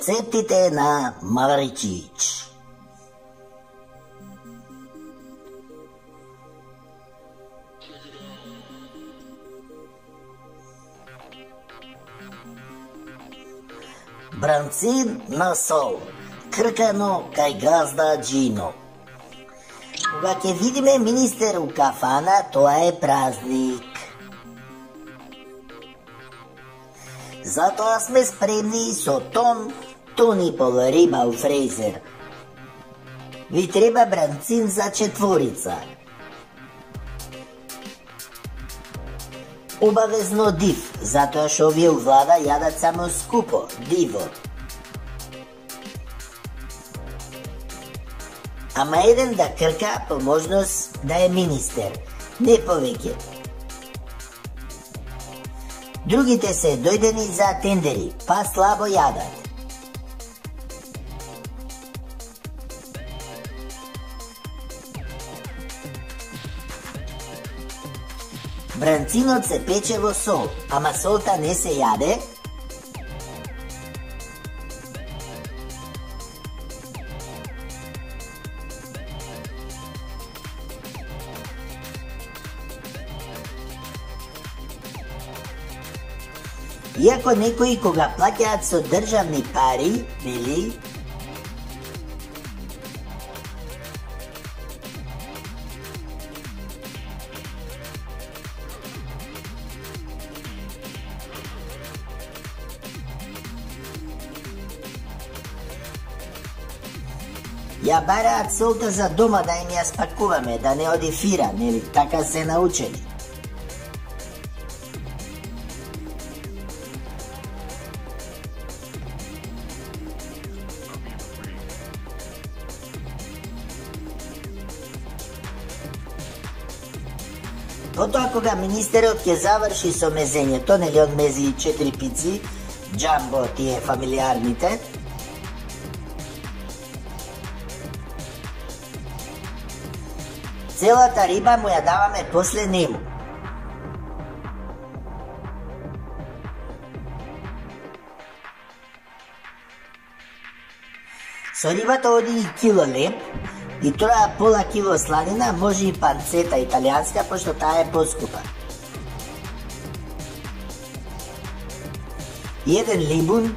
Рецептите на Маричич. Бранцин на сол, кркано кај газда Джино. Кога ќе видиме министер у кафана, тоа е празник. Затоа сме спремни со тон, тони пола риба у фрезер. Ви треба бранцин за четворица. Обавезно див, затоа што овие влада јадат само скупо, диво. Ама еден да крка по можност да е министер, не повеќе. Другите се дојдени за тендери, па слабо јадат. Бранцинот се пече во сол, ама солта не се јаде, Иако некои кога плаќаат со државни пари, били Ја бараат солта за дома да им ја спакуваме, да не оди фира, нели? Така се научени. Потоа кога министерот ќе заврши со мезењето, нели од мези четири пици, джамбо тие фамилиарните, целата риба му ја даваме после нему. Со рибата оди и кило леп, и тоа пола кило сладина, може и панцета италијанска, пошто таа е поскупа. Еден лимун,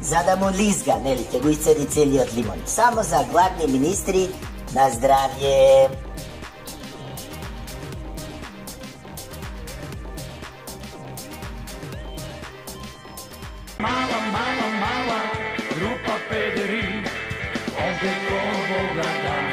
за да му лизга, нели, ќе го исцеди целиот лимон. Само за гладни министри, на здравје. Nothing wrong, wrong.